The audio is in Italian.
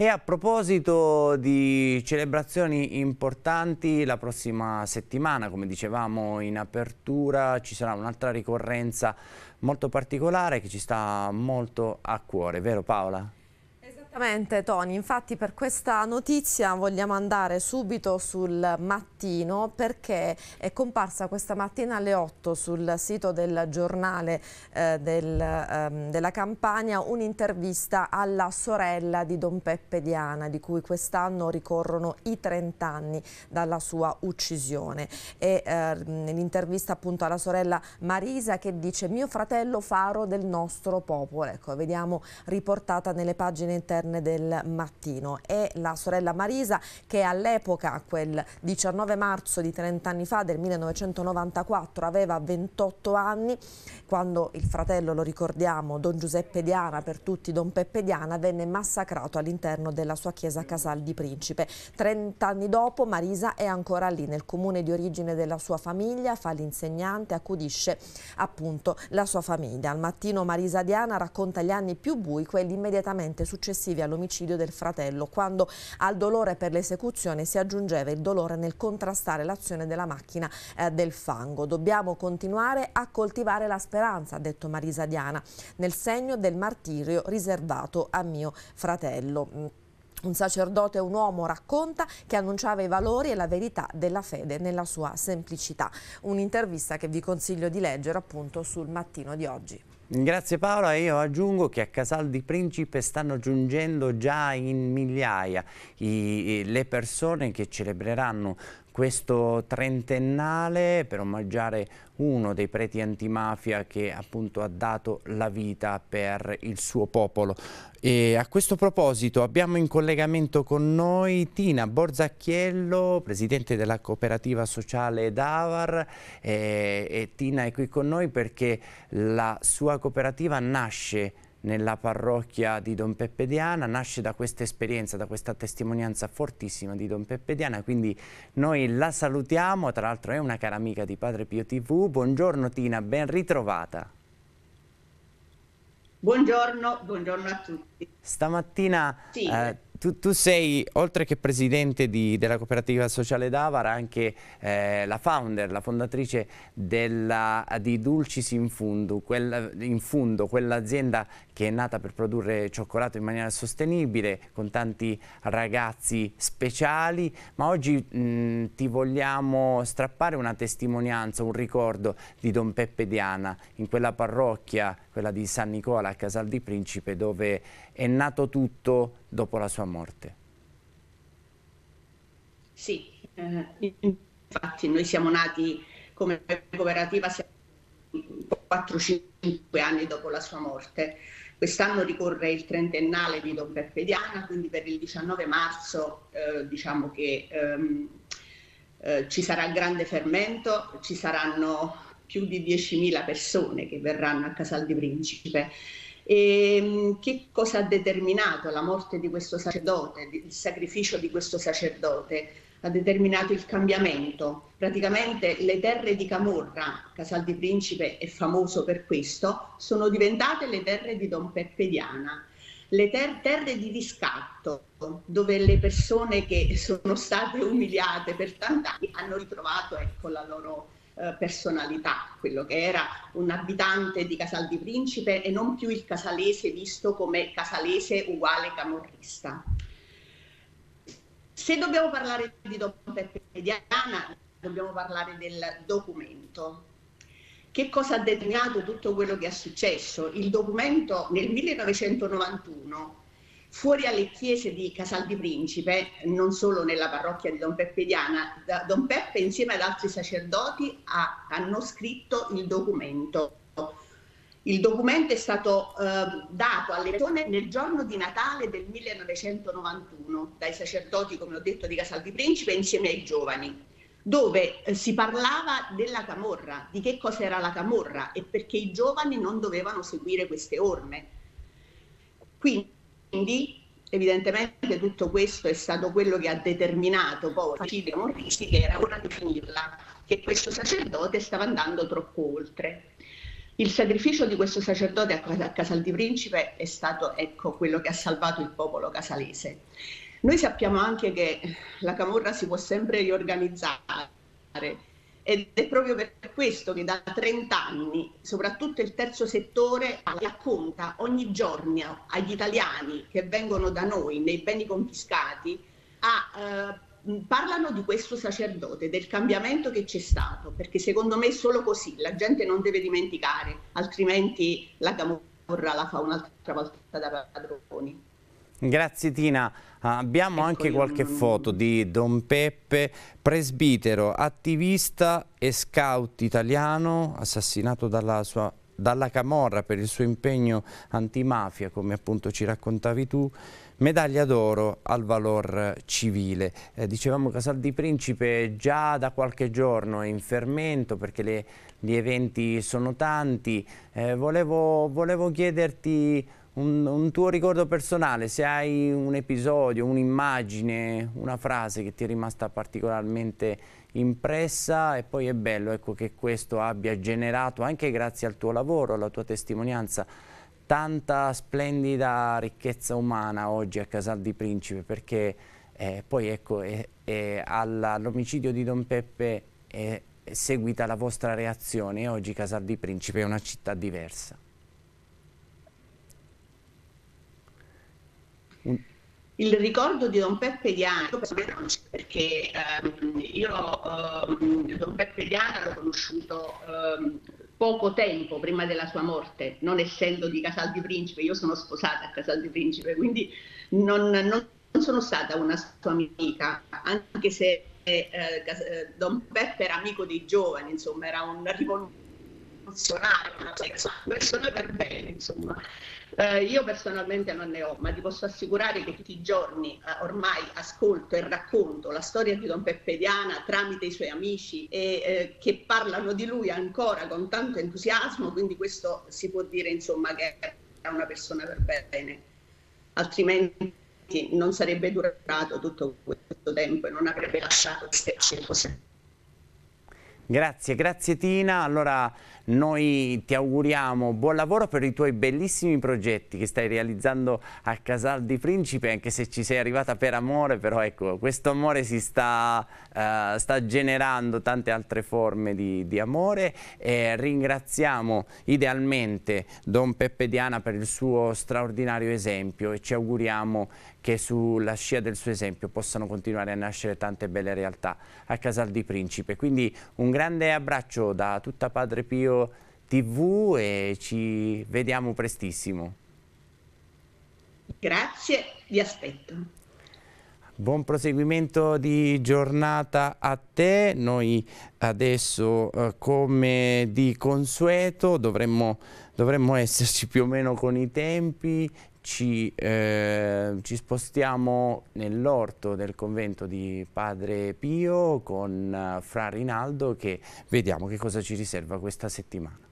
E a proposito di celebrazioni importanti, la prossima settimana, come dicevamo in apertura, ci sarà un'altra ricorrenza molto particolare che ci sta molto a cuore, vero Paola? Esattamente Tony, infatti per questa notizia vogliamo andare subito sul mattino perché è comparsa questa mattina alle 8 sul sito del giornale eh, del, ehm, della campagna un'intervista alla sorella di Don Peppe Diana di cui quest'anno ricorrono i 30 anni dalla sua uccisione. E eh, nell'intervista appunto alla sorella Marisa che dice mio fratello faro del nostro popolo, ecco vediamo riportata nelle pagine interne interne del mattino. È la sorella Marisa che all'epoca, quel 19 marzo di 30 anni fa, del 1994, aveva 28 anni, quando il fratello, lo ricordiamo, Don Giuseppe Diana, per tutti Don Peppe Diana, venne massacrato all'interno della sua chiesa Casal di Principe. 30 anni dopo Marisa è ancora lì, nel comune di origine della sua famiglia, fa l'insegnante, accudisce appunto la sua famiglia. Al mattino Marisa Diana racconta gli anni più bui, quelli immediatamente successivi successivi all'omicidio del fratello, quando al dolore per l'esecuzione si aggiungeva il dolore nel contrastare l'azione della macchina eh, del fango. Dobbiamo continuare a coltivare la speranza, ha detto Marisa Diana, nel segno del martirio riservato a mio fratello. Mm. Un sacerdote, un uomo, racconta che annunciava i valori e la verità della fede nella sua semplicità. Un'intervista che vi consiglio di leggere appunto sul mattino di oggi. Grazie Paola, io aggiungo che a Casal di Principe stanno giungendo già in migliaia i, le persone che celebreranno questo trentennale per omaggiare uno dei preti antimafia che appunto ha dato la vita per il suo popolo. E a questo proposito abbiamo in collegamento con noi Tina Borzacchiello, presidente della cooperativa sociale Davar e, e Tina è qui con noi perché la sua cooperativa nasce nella parrocchia di Don Peppe Diana, nasce da questa esperienza, da questa testimonianza fortissima di Don Peppe Diana, quindi noi la salutiamo, tra l'altro è una cara amica di Padre Pio TV. Buongiorno Tina, ben ritrovata. Buongiorno, buongiorno a tutti. Stamattina sì. eh, tu, tu, sei, oltre che presidente di, della cooperativa sociale Davar, anche eh, la founder, la fondatrice della, di Dulcis in Fundo, quell'azienda che è nata per produrre cioccolato in maniera sostenibile, con tanti ragazzi speciali, ma oggi mh, ti vogliamo strappare una testimonianza, un ricordo di Don Peppe Diana, in quella parrocchia, quella di San Nicola a Casal di Principe, dove è nato tutto dopo la sua morte. Sì, eh, infatti noi siamo nati come cooperativa 4-5 anni dopo la sua morte. Quest'anno ricorre il trentennale di Don Peppe Diana, quindi per il 19 marzo eh, diciamo che ehm, eh, ci sarà grande fermento, ci saranno più di 10.000 persone che verranno a Casal di Principe. E ehm, che cosa ha determinato la morte di questo sacerdote, il sacrificio di questo sacerdote? Ha determinato il cambiamento. Praticamente le terre di Camorra, Casal di Principe è famoso per questo, sono diventate le terre di Don Peppe Diana le ter terre di riscatto, dove le persone che sono state umiliate per tant'anni hanno ritrovato ecco, la loro eh, personalità, quello che era un abitante di Casal di Principe e non più il casalese visto come casalese uguale camorrista. Se dobbiamo parlare di Don Peppe Diana, dobbiamo parlare del documento. Che cosa ha determinato tutto quello che è successo? Il documento nel 1991 Fuori alle chiese di Casal di Principe, non solo nella parrocchia di Don Peppe Diana, Don Peppe insieme ad altri sacerdoti ha, hanno scritto il documento. Il documento è stato eh, dato alle persone nel giorno di Natale del 1991 dai sacerdoti, come ho detto, di Casal di Principe insieme ai giovani, dove eh, si parlava della camorra, di che cosa era la camorra e perché i giovani non dovevano seguire queste orme. Quindi quindi evidentemente tutto questo è stato quello che ha determinato poi Cecilia Morrisi che era ora di finirla, che questo sacerdote stava andando troppo oltre. Il sacrificio di questo sacerdote a Casal di Principe è stato ecco, quello che ha salvato il popolo casalese. Noi sappiamo anche che la Camorra si può sempre riorganizzare ed è proprio per questo che da 30 anni, soprattutto il terzo settore, racconta ogni giorno agli italiani che vengono da noi nei beni confiscati a eh, parlano di questo sacerdote, del cambiamento che c'è stato, perché secondo me solo così, la gente non deve dimenticare, altrimenti la camorra la fa un'altra volta da padroni. Grazie Tina, abbiamo ecco anche qualche non... foto di Don Peppe, presbitero, attivista e scout italiano, assassinato dalla sua dalla Camorra per il suo impegno antimafia, come appunto ci raccontavi tu, medaglia d'oro al valor civile. Eh, dicevamo Casal di Principe già da qualche giorno è in fermento perché le, gli eventi sono tanti. Eh, volevo, volevo chiederti un, un, tuo ricordo personale, se hai un episodio, un'immagine, una frase che ti è rimasta particolarmente impressa e poi è bello ecco, che questo abbia generato anche grazie al tuo lavoro, alla tua testimonianza tanta splendida ricchezza umana oggi a Casal di Principe perché eh, poi ecco all'omicidio di Don Peppe è seguita la vostra reazione e oggi Casal di Principe è una città diversa. Un il ricordo di Don Peppe Diana, perché ehm, io ehm, Don Peppe Diana l'ho conosciuto ehm, poco tempo prima della sua morte, non essendo di Casal di Principe, io sono sposata a Casal di Principe, quindi non, non sono stata una sua amica, anche se eh, eh Don Peppe era amico dei giovani, insomma era un rivoluzionario, una persona per bene, insomma. Eh, io personalmente non ne ho, ma ti posso assicurare che tutti i giorni eh, ormai ascolto e racconto la storia di Don Peppe Diana tramite i suoi amici e eh, che parlano di lui ancora con tanto entusiasmo, quindi questo si può dire insomma che è una persona per bene, altrimenti non sarebbe durato tutto questo tempo e non avrebbe lasciato queste cose. Grazie, grazie Tina. Allora noi ti auguriamo buon lavoro per i tuoi bellissimi progetti che stai realizzando a Casal di Principe, anche se ci sei arrivata per amore, però ecco, questo amore si sta, uh, sta generando tante altre forme di, di amore e ringraziamo idealmente Don Peppe Diana per il suo straordinario esempio e ci auguriamo che sulla scia del suo esempio possano continuare a nascere tante belle realtà a Casal di Principe. Quindi un grande abbraccio da tutta Padre Pio TV e ci vediamo prestissimo. Grazie, vi aspetto. Buon proseguimento di giornata a te, noi adesso eh, come di consueto dovremmo, dovremmo esserci più o meno con i tempi, ci, eh, ci spostiamo nell'orto del convento di Padre Pio con uh, Fra Rinaldo che vediamo che cosa ci riserva questa settimana.